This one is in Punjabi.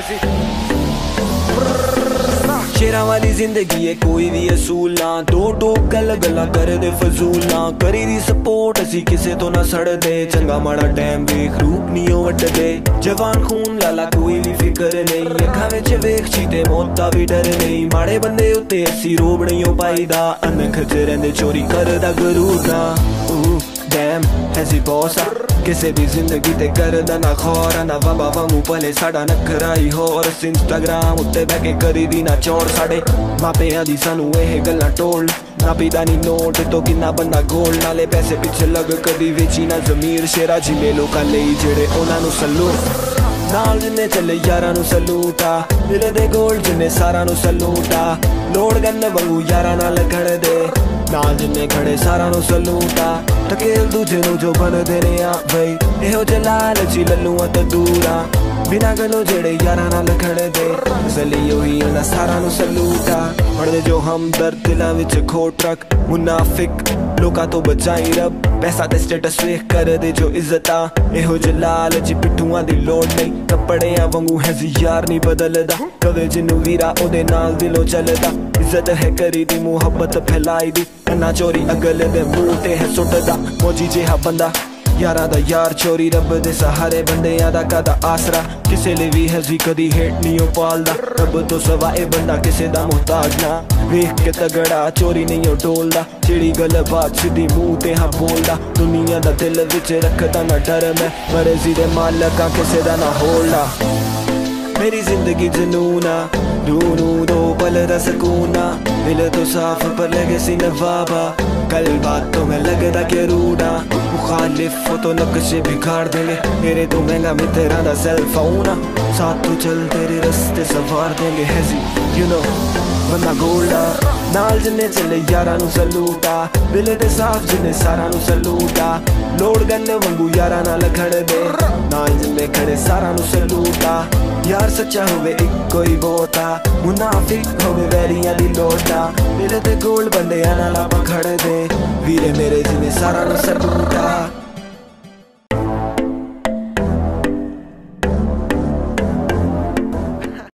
ਐਸੀ ਸ਼ੇਰਾਂ ਵਾਲੀ ਜ਼ਿੰਦਗੀ ਏ, ਕੋਈ ਵੀ ਅਸੂਲ ਨਾ ਦੋ ਟੋਕ ਗੱਲ ਗੱਲਾਂ ਕਰਦੇ ਫਜ਼ੂਲ। ਨਾ ਕਰੀ ਦੀ ਸਪੋਰਟ ਅਸੀਂ ਕਿਸੇ ਤੋਂ ਨਾ ਸੜਦੇ। ਚੰਗਾ ਮਾੜਾ ਟਾਈਮ ਵੇਖ, ਰੂਪ ਨਹੀਂ ਉਹ ਵੱਟਦੇ। ਜਵਾਨ ਖੂਨ ਲਾਲਾ, ਕੋਈ ਵੀ ਫਿਕਰ ਨਹੀਂ। ਅੱਖਾਂ ਵਿੱਚ ਵੇਖ, ਚੀਤੇ ਮੌਤ ਦਾ ਵੀ ਡਰ ਨਹੀਂ। ਮਾੜੇ ਬੰਦੇ ਉੱਤੇ ਅਸੀਂ ਰੋਬ ਨਹੀਂ ਹੋ ਪਾਈਦਾ। ਅਨਖ ਚ ਰਹਿੰਦੇ, ਚੋਰੀ ਕਰਦਾ ਗਰੂਰ ਦਾ। ਡੈਮ ਐਸੀ ਬੋਸਾ ਕਿਸੇ ਵੀ ਜ਼ਿੰਦਗੀ ਤੇ ਕਰਦਾ ਨਾ ਖੋਰਾ ਨਾ ਵਾਵਾ ਵਾਂਗੂ ਭਲੇ ਸਾਡਾ ਨਖਰਾਈ ਹੋਰ ਇੰਸਟਾਗ੍ਰਾਮ ਉੱਤੇ ਬਹਿ ਕੇ ਕਰੀ ਦੀ ਨਾ ਚੋਰ ਸਾਡੇ ਮਾਪਿਆਂ ਦੀ ਸਾਨੂੰ ਇਹ ਗੱਲਾਂ ਟੋਲ ਨਾ ਪੀਦਾ ਨੀ ਨੋਟ ਤੋਂ ਕਿੰਨਾ ਬੰਦਾ ਗੋਲ ਨਾਲੇ ਪੈਸੇ ਪਿੱਛੇ ਲੱਗ ਕਦੀ ਵੇਚੀ ਨਾ ਜ਼ਮੀਰ ਸ਼ੇਰਾ ਜਿਵੇਂ ਲੋਕਾਂ ਲਈ ਜਿਹੜੇ ਉਹਨਾਂ ਨੂੰ ਸਲੂਟ ਨਾਲ ਜਿੰਨੇ ਚੱਲੇ ਯਾਰਾਂ ਨੂੰ ਸਲੂਟਾ, ਦਿਲ ਦੇ ਗੋਲ ਜਿੰਨੇ ਸਾਰਾਂ ਨੂੰ ਸਲੂਟਾ, ਲੋੜ ਗੰਨ ਵਾਂਗੂ ਯਾਰਾਂ ਨਾਲ ਖੜਦੇ ਨਾਲ ਜਿੰਨੇ ਖੜੇ ਸਾਰਾਂ ਨੂੰ ਸਲੂਟਾ ਟਕੇਲ ਦੂਜੇ ਨੂੰ ਜੋ ਬਣਦੇ ਨੇ ਆ, ਬਈ, ਇਹੋ ਜਿਹਾ ਲਾਲਚੀ ਲੱਲੂਆਂ ਤੋਂ ਦੂਰਾ, ਬਿਨਾ ਗੱਲੋਂ ਜਿਹੜੇ ਯਾਰਾਂ ਨਾਲ ਖੜਦੇ ਜ਼ਲੀ ਉਹੀ ਉਹਨਾਂ ਸਾਰਾਂ ਨੂੰ ਸਲੂਟਾ ਪੜਦੇ ਜੋ ਹਮਦਰਦ ਦਿਲਾਂ ਵਿੱਚ ਖੋਟ ਰੱਖ, ਮੁਨਾਫਿਕ ਲੋਕਾਂ ਤੋਂ ਬਚਾਈ ਰੱਬ। ਪੈਸਾ ਤੇ ਸਟੇਟਸ ਵੇਖ ਕਰਦੇ ਜੋ ਇੱਜ਼ਤਾਂ। ਇਹੋ ਜਿਹੇ ਲਾਲਚੀ ਪਿੱਠੂਆਂ ਦੀ ਲੋੜ ਨਹੀਂ। ਕੱਪੜਿਆਂ ਵਾਂਗੂ ਹੈ ਯਾਰ ਨਹੀਂ ਬਦਲਦਾ। ਕਵੇ ਜਿੰਨੂੰ ਵੀਰਾ ਉਹਦੇ ਨਾਲ ਦਿਲੋਂ ਚੱਲਦਾ। ਇੱਜ਼ਤ ਹੈ ਕਰੀ ਦੀ ਮੁਹੱਬਤ ਫੈਲਾਈ ਦੀ। ਨਾ ਚੋਰੀ ਅਗਲੇ ਦੇ ਮੂੰਹ ਤੇ ਹੈ ਸੁੱਟਦਾ। ਮੋਜੀ ਜਿਹਾ ਬੰਦਾ ਯਾਰਾਂ ਦਾ ਯਾਰ, ਚੋਰੀ ਰੱਬ ਦੇ ਸਹਾਰੇ ਬੰਦਿਆਂ ਦਾ ਕਦਾ ਆਸਰਾ? ਕਿਸੇ ਲਈ ਵੀ ਹੈ ਜੀ ਕਦੀ ਹੇਟ ਨਹੀਂ ਉਹ ਪਾਲਦਾ। ਰੱਬ ਤੋਂ ਸਵਾ ਇਹ ਬੰਦਾ ਕਿਸੇ ਦਾ ਮੁਹਤਾਜ ਨਾ। ਵੇਖ ਕੇ ਤਗੜਾ, ਚੋਰੀ ਨਹੀਂ ਉਹ ਡੋਲਦਾ। ਜਿਹੜੀ ਗੱਲ ਬਾਤ ਸਿੱਧੀ ਮੂੰਹ ਤੇ ਹਾਂ ਬੋਲਦਾ। ਦੁਨੀਆ ਦਾ ਦਿਲ ਵਿੱਚ ਰੱਖਦਾ ਨਾ ਡਰ ਮੈਂ। ਮਰਜ਼ੀ ਦੇ ਮਾਲਕਾਂ ਕਿਸੇ ਦਾ ਨਾ ਹੋਲਦਾ। मेरी ज़िंदगी जुनूना, ढूंढू दो पल रसकूना मिले तो साफ़, पर लगे सिन बाबा कल बात तो मैं लगता के रूडा। मुखालिफ हो तो नक्श बिगाड़ देंगे। मेरे तो महँगा में तेरा ना सेल्फ आऊना साथ तो चल, तेरे रस्ते सवार देंगे। हैजी यू नो वरना गोल्डा। ਨਾਲ ਜਿੰਨੇ ਚੱਲੇ ਯਾਰਾਂ ਨੂੰ ਸਲੂਟਾ। ਦਿਲ ਦੇ ਸਾਫ਼ ਜਿੰਨੇ ਸਾਰਾਂ ਨੂੰ ਸਲੂਟਾ। ਲੋੜ ਗੰਨ ਵਾਂਗੂ ਯਾਰਾਂ ਨਾਲ ਖੜਦੇ ਨਾਲ ਜਿੰਨੇ ਖੜੇ ਸਾਰਾਂ ਨੂੰ ਸਲੂਟ। ਆ ਯਾਰ ਸੱਚਾ ਹੋਵੇ ਇੱਕੋ ਹੀ ਬੋਤਾ ਮੁਨਾਫਿਕ ਹੋਵੇ ਵੈਰੀਆਂ ਦੀ ਲੋਟਾ। ਦਿਲ ਤੇ ਗੋਲ ਬੰਦਿਆਂ ਨਾਲ ਆਪਾਂ ਖੜਦੇ ਵੀਰੇ ਮੇਰੇ ਜਿਵੇਂ ਸਾਰਾਂ ਨੂੰ ਸਲੂਟ। ਆ